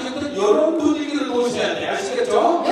이런 분위기를 놓으셔야 돼. 아시겠죠?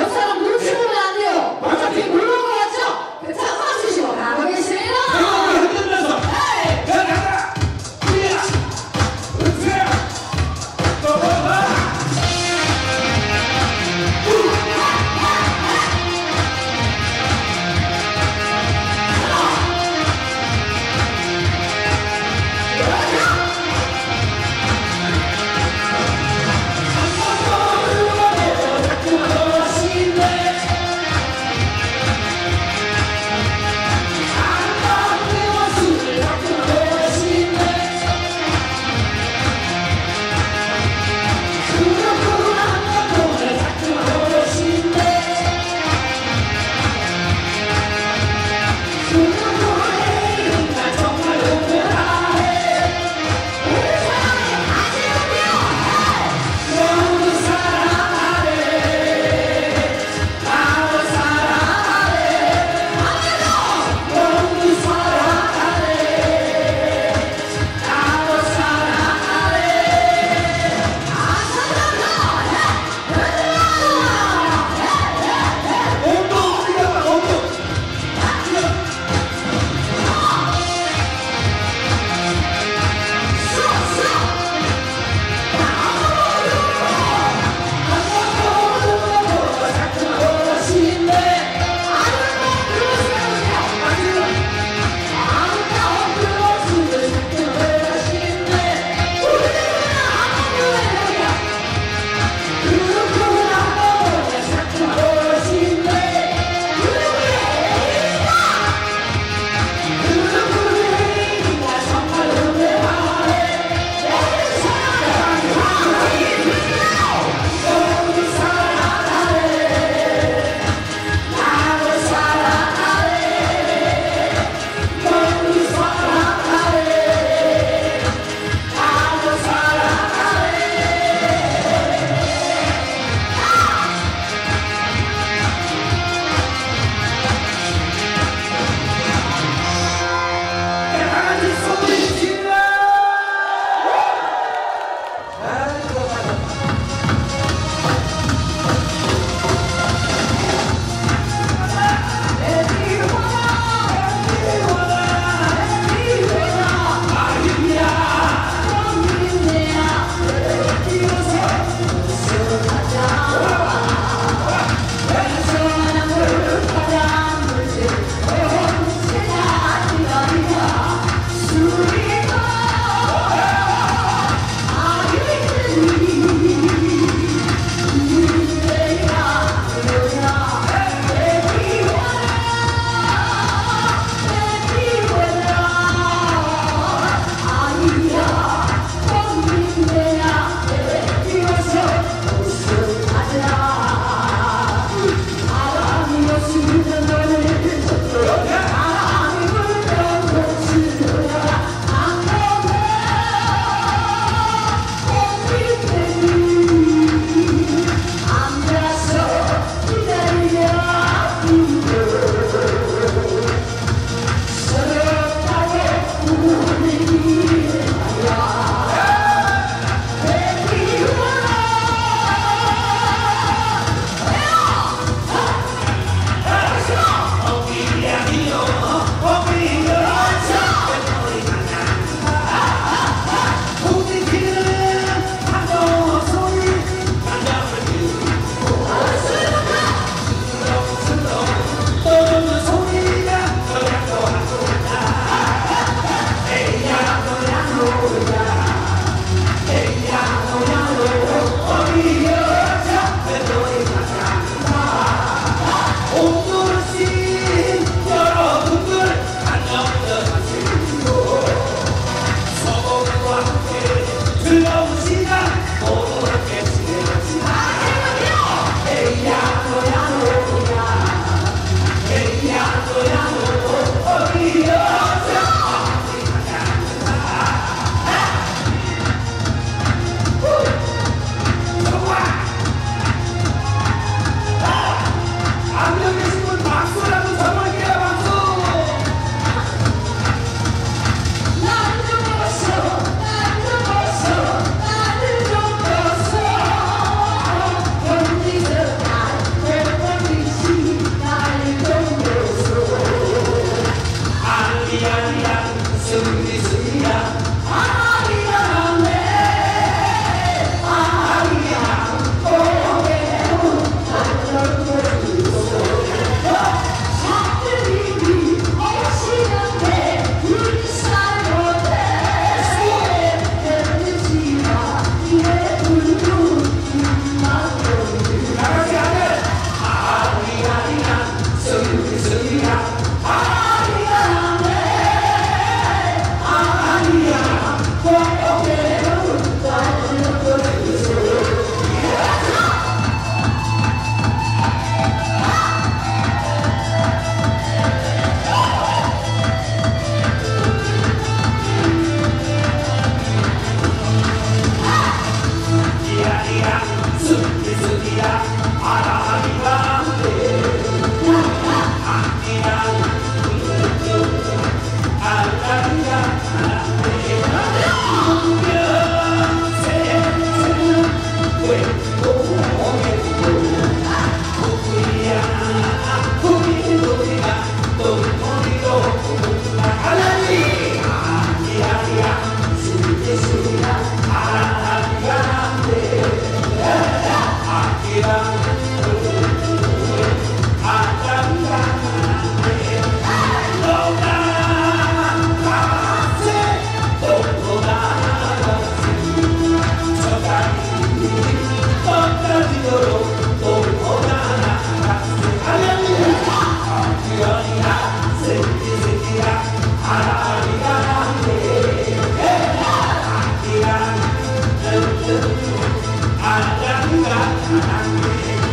Because he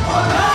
Hola.